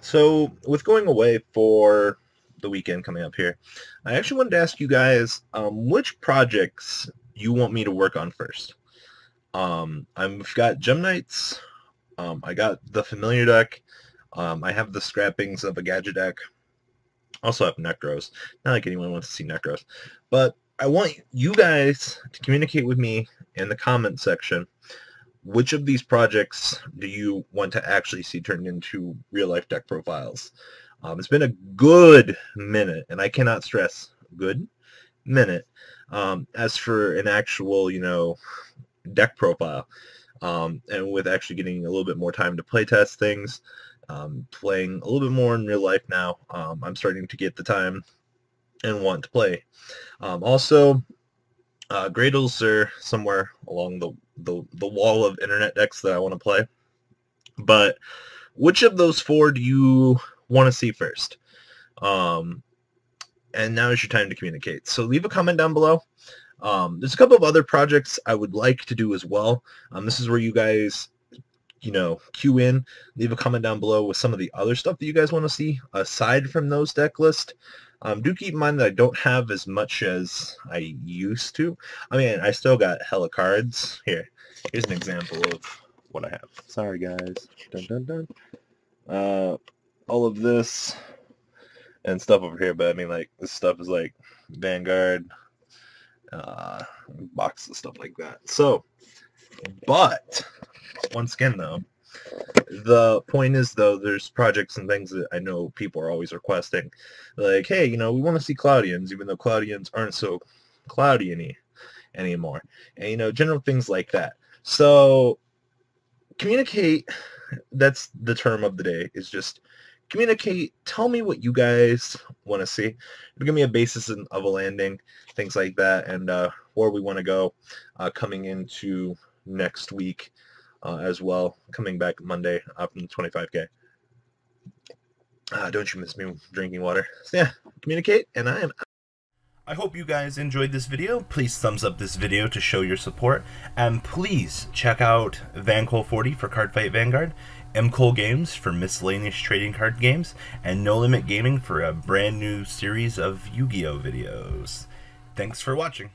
So, with going away for the weekend coming up here, I actually wanted to ask you guys um, which projects you want me to work on first. Um, I've got Gem Knights. Um, I got the Familiar deck. Um, I have the Scrappings of a Gadget deck. Also have Nekroz. Not like anyone wants to see Nekroz. But I want you guys to communicate with me in the comment section which of these projects do you want to actually see turned into real life deck profiles? Um, it's been a good minute, and I cannot stress good minute. Um, as for an actual, you know, deck profile, um, and with actually getting a little bit more time to play test things, um, playing a little bit more in real life now, um, I'm starting to get the time and want to play. Um, also, uh, Gradles are somewhere along the, the, the wall of internet decks that I want to play. But which of those four do you want to see first? Um, and now is your time to communicate. So leave a comment down below. Um, there's a couple of other projects I would like to do as well. Um, this is where you guys, you know, queue in. Leave a comment down below with some of the other stuff that you guys want to see aside from those deck list. Um, do keep in mind that I don't have as much as I used to. I mean, I still got hella cards. Here, here's an example of what I have. Sorry, guys. Dun, dun, dun. Uh, all of this and stuff over here, but I mean, like, this stuff is like Vanguard, uh, boxes, stuff like that. So, but, once again, though, the point is, though, there's projects and things that I know people are always requesting. Like, hey, you know, we want to see Cloudians, even though Cloudians aren't so cloudy any anymore. And, you know, general things like that. So, communicate, that's the term of the day, is just communicate. Tell me what you guys want to see. Give me a basis of a landing, things like that, and uh, where we want to go uh, coming into next week uh, as well, coming back Monday up in 25K. Uh, don't you miss me drinking water. So yeah, communicate, and I am I hope you guys enjoyed this video. Please thumbs up this video to show your support. And please check out VanKohl40 for Cardfight Vanguard, MKohl Games for miscellaneous trading card games, and No Limit Gaming for a brand new series of Yu-Gi-Oh videos. Thanks for watching.